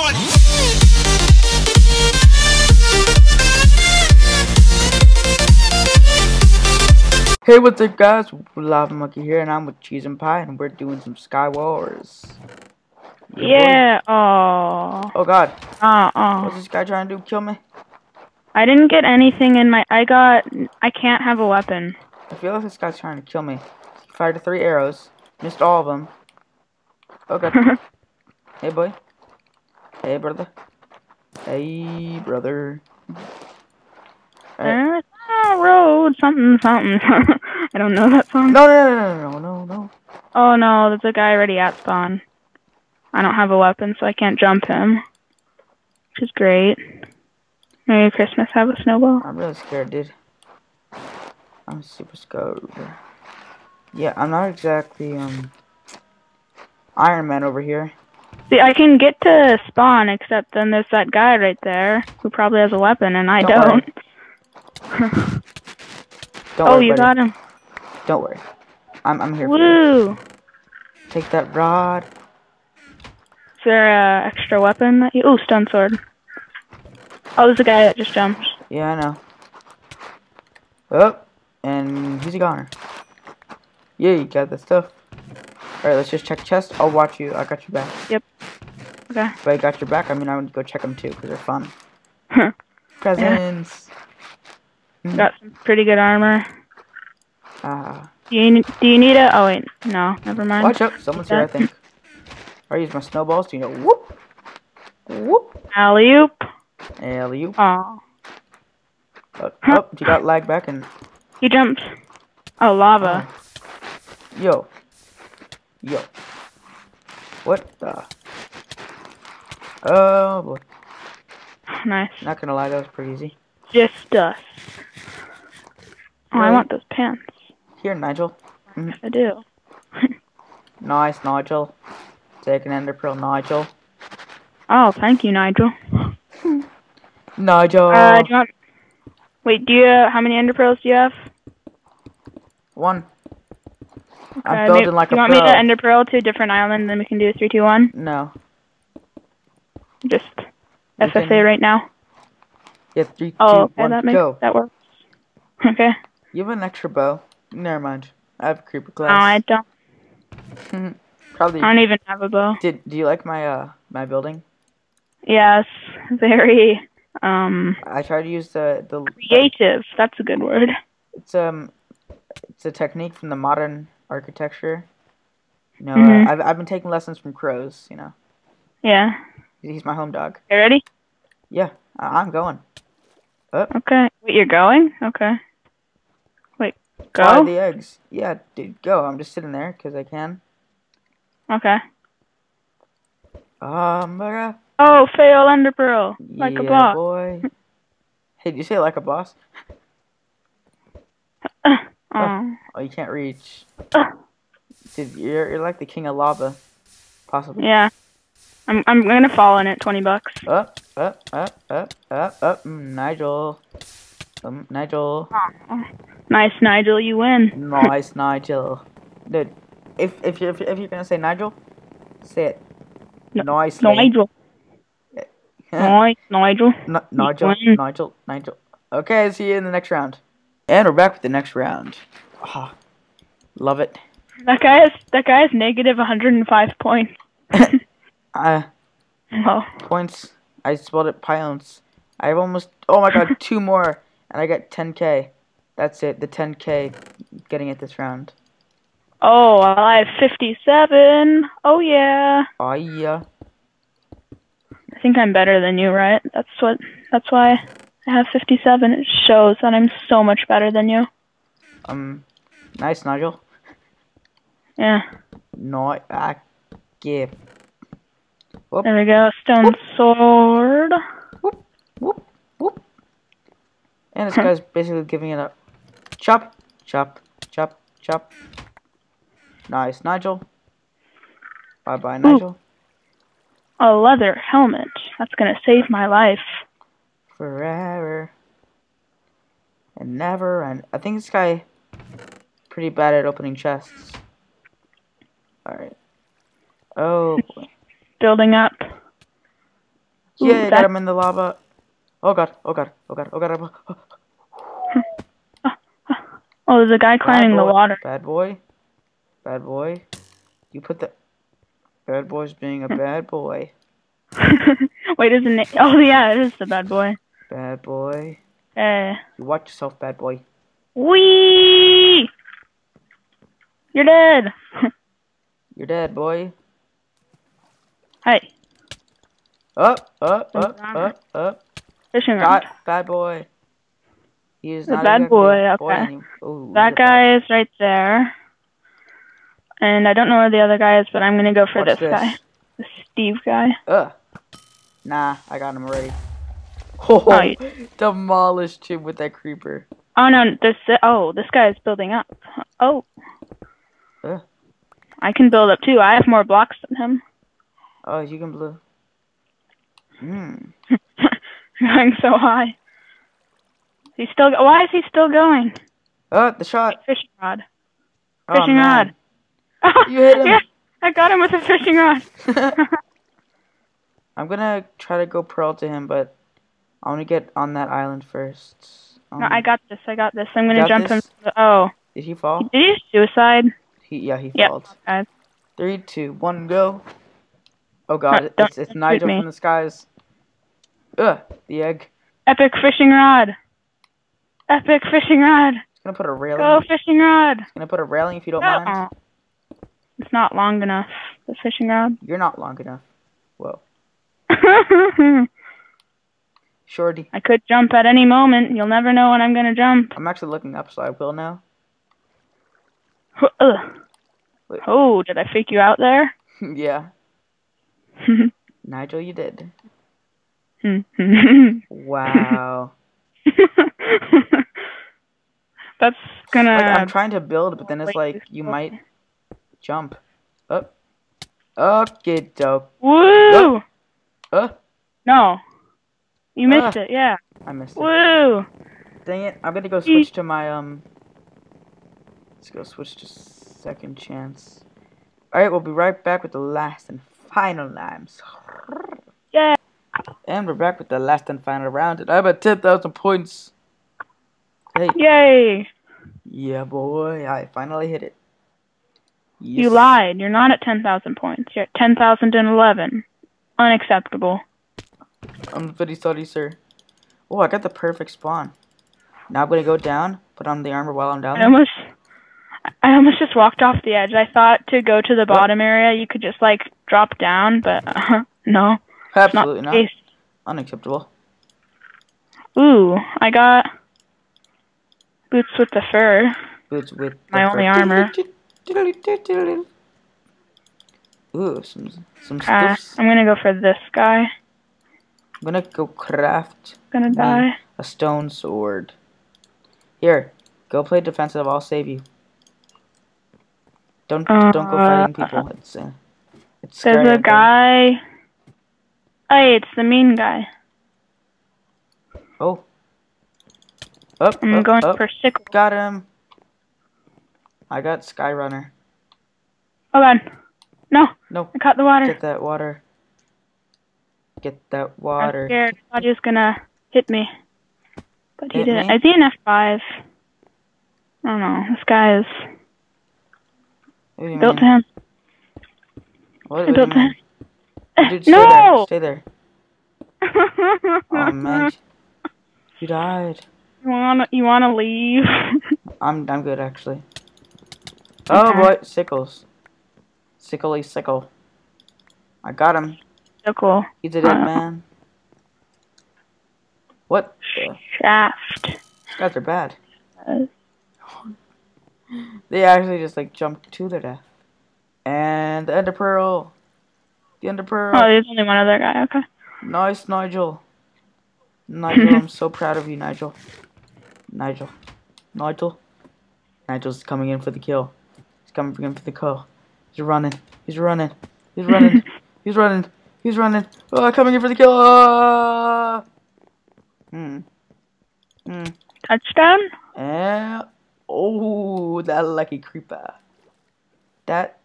on. Hey, what's up, guys? Lava Monkey here, and I'm with Cheeze and Pie, and we're doing some Skywars. Yeah. boy. Yeah. Oh. Oh God, Uh. what's Oh. this guy trying to do? Kill me? I didn't get anything in my. I got. I can't have a weapon. I feel like this guy's trying to kill me. He fired three arrows, missed all of them. Okay. Hey, boy. Hey, brother. Hey, brother. Alright. Uh, road something something. I don't know that song. No, no, no, no, no, no, no. Oh no, there's a guy already at spawn. I don't have a weapon, so I can't jump him, which is great. Merry Christmas. Have a snowball. I'm really scared, dude. I'm super scared. Yeah, I'm not exactly, um, Iron Man over here. See, I can get to spawn, except then there's that guy right there who probably has a weapon, and I Don't don't. Don't oh, worry, you buddy. got him. Don't worry. I'm, I'm here for you. Woo! Take that rod. Is there a extra weapon that you? Ooh, stone sword. Oh, there's a guy that just jumped. Yeah, I know. Oh, and he's a goner. Yeah, you got the stuff. Alright, let's just check chest. I'll watch you. I got your back. Okay. If I got your back, I mean, I would go check them too, because they're fun. Presents. Got some pretty good armor. Ah. Do you need, do you need a? Oh wait, no, never mind. Watch out. Someone's here, I think. I use my snowballs to, you know, whoop. Whoop. Alley oop. Alley oop. Oh, Oh, you got lag back and he jumped. Oh, lava. yo. Yo. What the? Oh boy. Nice. Not gonna lie, that was pretty easy. Just us. Oh, I want those pants. Here, Nigel. I do. Nice, Nigel. Take an ender pearl, Nigel. Oh, thank you, Nigel. Nigel. Uh, do you want? Wait, do you? How many ender pearls do you have? One. I'm Uh, building maybe- like do a you want pro. me to ender pearl to a different island, then we can do a three, two, one? No. Just FFA can- right now. Yeah, three, two, Oh, okay, one, that makes go. that works. Okay. You have an extra bow. Never mind. I have a creeper No, I don't. Probably. I don't even have a bow. Did Do you like my uh my building? Yes, very um I try to use the the. creative. That's a good word. It's um, it's a technique from the modern architecture. You know, Mhm. uh, I've I've been taking lessons from crows. You know, Yeah. He's my home dog. You ready? Yeah, I, I'm going. Okay. Wait, you're going? Okay. Wait, Fly go? the eggs. Yeah, dude, go. I'm just sitting there because I can. Okay. Um, uh, Oh, fail ender pearl. Like yeah, a boss. boy. hey, did you say like a boss? Oh. Oh, you can't reach. Uh. Dude, you're you're like the king of lava, possibly. Yeah. I'm I'm gonna fall in it, twenty bucks. Up, up, up, up, up, up. Nigel. Um, Nigel. Oh. Nice, Nigel, you win. Nice, Nigel. Dude, if if you're if you're gonna say Nigel, say it. No- Nicely. Nigel. Nice, Nigel. N- Nigel. Nigel, Nigel. Okay, see you in the next round. And we're back with the next round. Ah, love it. That guy is that guy is negative 105 points. Uh, Oh. points. I spelled it pounds. I have almost. Oh my god, two more, and I got 10k. That's it. The 10k getting it this round. Oh, I have 57. Oh yeah. Oh yeah. I think I'm better than you, right? That's what. That's why I have 57. It shows that I'm so much better than you. Um, nice, Nigel. Yeah. No, I give. There we go. Stone sword. Whoop, whoop. And this guy's basically giving it up. Chop, chop, chop, chop. Nice, Nigel. Bye bye, Nigel. A leather helmet. That's gonna save my life. Forever. And never. And I think this guy pretty bad at opening chests. Alright. Oh boy. Building up. Ooh, Yeah, got him in the lava. Oh god, oh god, oh god, oh god. Oh, god. Oh, there's a guy climbing the water. Bad boy. Bad boy. You put the bad boy's being a bad boy. Wait, isn't it? Oh yeah, it is the bad boy. Bad boy. Eh. You watch yourself, bad boy. Wee! You're dead. You're dead, boy. Hey, Up, up, up, up, up. fishing rod. Bad boy. He is The not bad exactly boy, a okay. Ooh, That he's guy is right there. And I don't know where the other guy is, but I'm gonna go for What's this, guy. The Steve guy. Ugh. Nah, I got him already. Oh, Oh, you- demolished him with that creeper. Oh no, this oh, this guy is building up. Oh. Ugh. I can build up too. I have more blocks than him. Oh, you can blue. Hmm. going so high. He's still. Why is he still going? Oh, the shot. Fishing rod. Oh, Fishing man. rod. You hit him. yeah, I got him with a fishing rod. I'm gonna try to go pearl to him, but I want to get on that island first. Um, no, I got this. I got this. I'm gonna jump this? him. Oh, Did he fall? did he suicide? He, yeah, he Yep. fell. Three, two, one, go. Oh god, Uh, it's it's Nigel me. from the skies. Ugh, the egg. Epic fishing rod. Epic fishing rod. It's gonna put a railing. Go fishing rod. It's gonna put a railing if you don't mind. Oh. It's not long enough. The fishing rod. You're not long enough. Whoa, Shorty. I could jump at any moment. You'll never know when I'm gonna jump. I'm actually looking up, so I will now. Ugh. Wait. Oh, did I fake you out there? yeah, Nigel, you did. Wow. That's gonna. like I'm trying to build, but then it's like you might jump. Up. Okay, dope. Woo! Uh, No. You missed Ah. it, yeah. I missed it. Woo! Dang it! I'm gonna go switch to my um. Let's go switch to second chance. All right, we'll be right back with the last and final names. Yeah. And we're back with the last and final round, and I'm at ten thousand points. Hey, Yay! yeah, boy! I finally hit it. You lied. You're not at 10,000 points. You're at 10,011. Unacceptable. I'm very sorry, sir. Oh, I got the perfect spawn. Now I'm gonna go down, put on the armor while I'm down I there. almost. I almost just walked off the edge. I thought to go to the bottom area, you could just like drop down, but uh, no, it's not Absolutely not. Unacceptable. Ooh, I got boots with the fur. Boots with My only fur. armor. Ooh, some some Uh. I'm gonna go for this guy. I'm gonna go craft Gonna die. a stone sword. Here, go play defensive. I'll save you. Don't don't go fighting Uh, people. It's There's a guy. Oh, hey, it's the mean guy. Oh. Up, I'm up, going up. for sickle. Got him. I got Skyrunner. Oh god. No, No, I caught the water. get that water. Get that water. I'm scared. I thought he was gonna hit me. But he didn't. me? I think an F5. I don't know. This guy is What do you built to him. What, what you? Dude, stay no! there. Stay there. Oh man, you died. You wanna you wanna leave? I'm I'm good actually. Oh Okay. boy, sickles. Sickly sickle. I got him. so cool. He's a dead Uh. man. What? The? Shaft. These guys are bad. Uh, They actually just like jumped to their death. And the Ender Pearl. The Ender Pearl. Oh, there's only one other guy. Okay. Nice, Nigel. Nigel, I'm so proud of you, Nigel. Nigel. Nigel. Nigel's coming in for the kill. He's coming in for the kill. He's running. He's running. He's running. He's running. He's running. Oh, coming in for the kill. Ah! Hmm. Hmm. Touchdown. And oh, that lucky creeper. That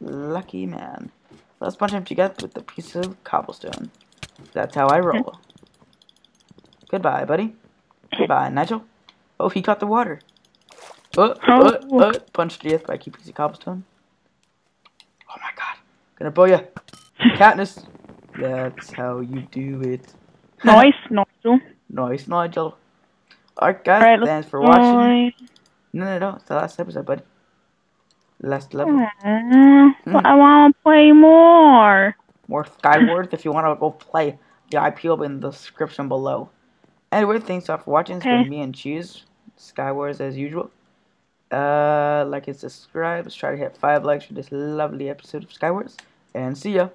lucky man. Let's punch him together with a piece of cobblestone. That's how I roll. Goodbye, buddy. Goodbye, Nigel. Oh, he caught the water. Uh, uh, Oh. uh, punched to death by a key piece of cobblestone. Oh my god. Gonna blow ya. Katniss. That's how you do it. Nice, Nigel. Nice, Nigel. Alright, guys. Alright, thanks for watching. Bye. No, no, no. It's the last episode, buddy. Last level. Hmm. I want to play more. More Skywars if you want to go play. The IP will be in the description below. Anyway, thanks all for watching. It's Okay. been me and Cheeze. Skywars as usual. Uh, like and subscribe. Let's try to hit five likes for this lovely episode of Skywars. And see ya.